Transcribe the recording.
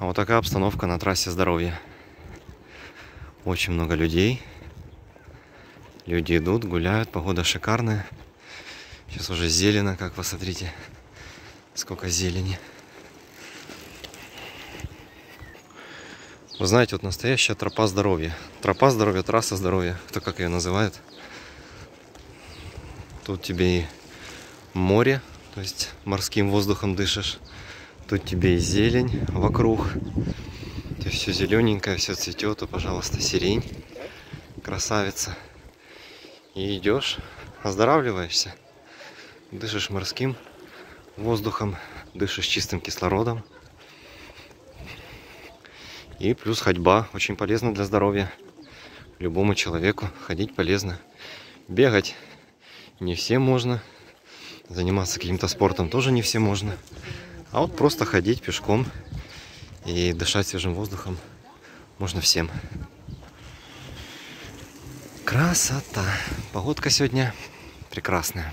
А вот такая обстановка на трассе здоровья. Очень много людей. Люди идут, гуляют, погода шикарная. Сейчас уже зелено, как вы смотрите. Сколько зелени. Вы знаете, вот настоящая тропа здоровья. Тропа здоровья, трасса здоровья. Кто как ее называет. Тут тебе и море, то есть морским воздухом дышишь. Тут тебе и зелень вокруг. Тебе все зелененькое, все цветет. И, пожалуйста, сирень. Красавица. И идешь, оздоравливаешься. Дышишь морским воздухом, дышишь чистым кислородом. И плюс ходьба очень полезна для здоровья. Любому человеку ходить полезно. Бегать не всем можно. Заниматься каким-то спортом тоже не всем можно. А вот просто ходить пешком и дышать свежим воздухом можно всем. Красота. Погодка сегодня прекрасная.